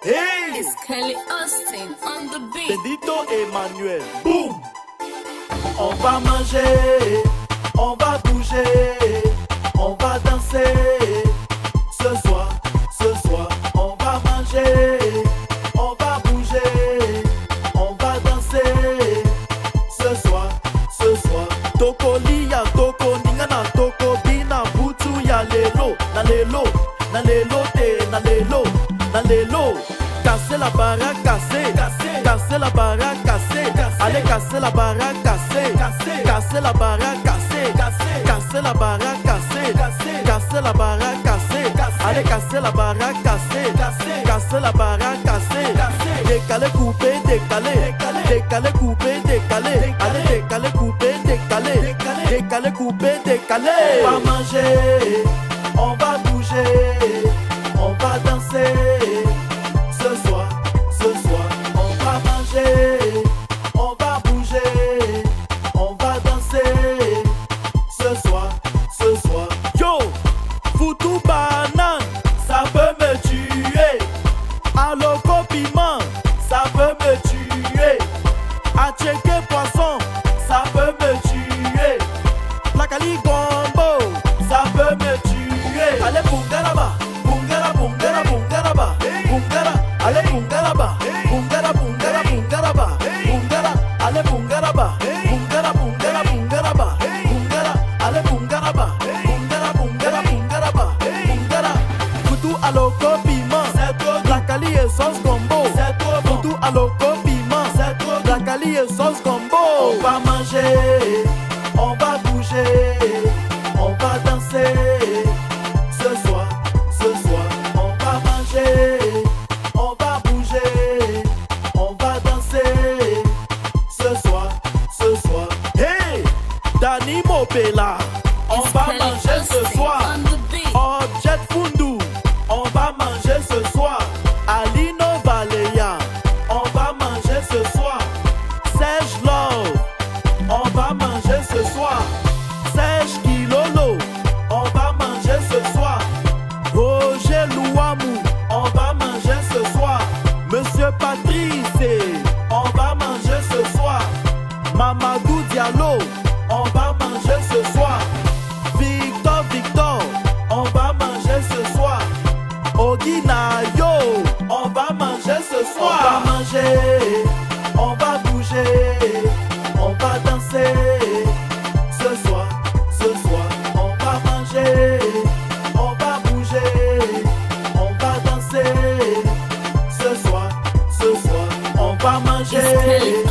Hey! It's Kelly Austin on the beat. Emmanuel. Boum! On va manger, on va bouger, on va danser. Ce soir, lelo. Kase la bara kase kase la bara kase ale kase la bara kase kase la bara kase kase la bara kase kase la bara kase ale kase la bara kase kase la bara kase décalé coupé décalé décalé coupé décalé ale décalé coupé décalé décalé coupé décalé pas manger. Poisson, ça peut me tuer. Placali gombo, ça peut me tuer. Allez, bungaraba, bungara, bungara, bungaraba, bungara, allez, bungaraba, bungara, bungara, bungaraba, bungara, allez, bungaraba, bungara, bungara, bungaraba, bungara, allez, bungaraba, bungara, bungara, bungaraba, bungara. Foutu à loco piment, c'est trop. Placali et sauce On va manger ce soir. Objet Fundu, on va manger ce soir. Alino Valeya, on va manger ce soir. Serge Love, on va manger ce soir. Serge Kilolo, on va manger ce soir. Roger Louamou, on va manger ce soir. Monsieur Patrice, on va manger ce soir. Mamadou Diallo, manger ce soir. Victor Victor, on va manger ce soir. Oginayo, on va manger ce soir. On va manger, on va bouger, on va danser. Ce soir, ce soir, on va manger, on va bouger, on va danser. Ce soir, ce soir, on va manger,